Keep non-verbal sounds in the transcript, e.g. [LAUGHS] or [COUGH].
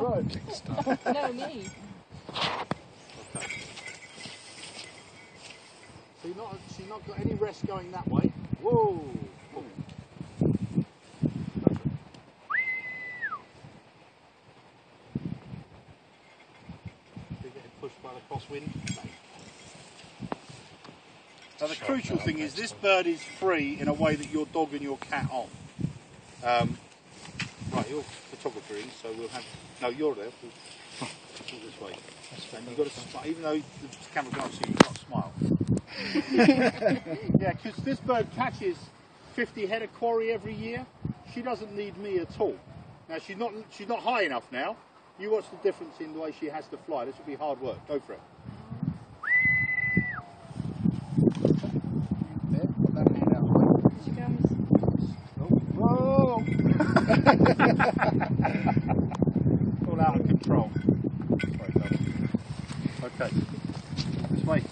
no, me. Okay. So you're not, she's not got any rest going that way. Whoa! Whoa. Go for it. You're getting pushed by the crosswind. Now the crucial thing is this bird is free in a way that your dog and your cat aren't. Um, right, you're photographer in, so we'll have. No, you're there. We'll, we'll this way. And you've got to smile, even though the camera can't see you, you've got to smile. [LAUGHS] yeah, because this bird catches 50 head of quarry every year. She doesn't need me at all. Now she's not she's not high enough now. You watch the difference in the way she has to fly. This will be hard work. Go for it. There, put that hand out. Wait. She comes. Whoa! All out of control. Okay. This way.